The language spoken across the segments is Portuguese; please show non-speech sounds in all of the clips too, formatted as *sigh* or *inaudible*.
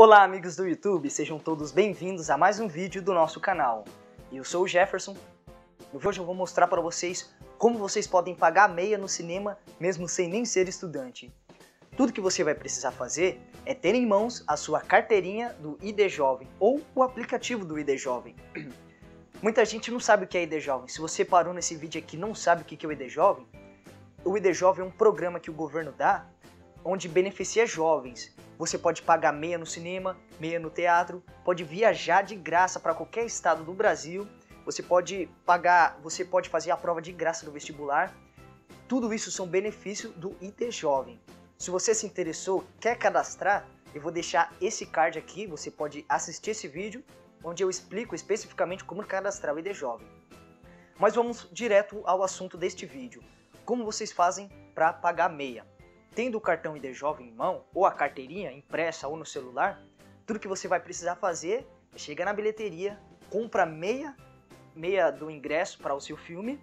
Olá amigos do YouTube, sejam todos bem-vindos a mais um vídeo do nosso canal. Eu sou o Jefferson e hoje eu vou mostrar para vocês como vocês podem pagar meia no cinema mesmo sem nem ser estudante. Tudo que você vai precisar fazer é ter em mãos a sua carteirinha do ID Jovem ou o aplicativo do ID Jovem. *clears throat* Muita gente não sabe o que é ID Jovem. Se você parou nesse vídeo aqui e não sabe o que é o ID Jovem, o ID Jovem é um programa que o governo dá onde beneficia jovens. Você pode pagar meia no cinema, meia no teatro, pode viajar de graça para qualquer estado do Brasil, você pode pagar, você pode fazer a prova de graça do vestibular. Tudo isso são benefícios do IT Jovem. Se você se interessou, quer cadastrar, eu vou deixar esse card aqui, você pode assistir esse vídeo, onde eu explico especificamente como cadastrar o ID Jovem. Mas vamos direto ao assunto deste vídeo. Como vocês fazem para pagar meia? Tendo o cartão ID Jovem em mão, ou a carteirinha impressa ou no celular, tudo que você vai precisar fazer é chegar na bilheteria, compra meia, meia do ingresso para o seu filme.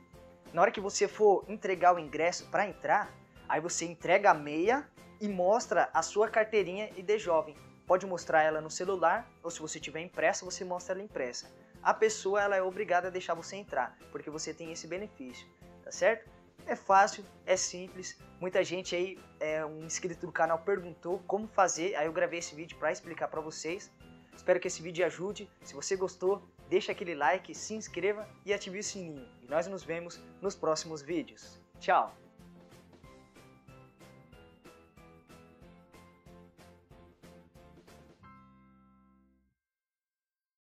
Na hora que você for entregar o ingresso para entrar, aí você entrega a meia e mostra a sua carteirinha ID Jovem. Pode mostrar ela no celular, ou se você tiver impressa, você mostra ela impressa. A pessoa ela é obrigada a deixar você entrar, porque você tem esse benefício, tá certo? É fácil, é simples. Muita gente aí, é, um inscrito do canal perguntou como fazer, aí eu gravei esse vídeo para explicar para vocês. Espero que esse vídeo ajude. Se você gostou, deixa aquele like, se inscreva e ative o sininho. E nós nos vemos nos próximos vídeos. Tchau!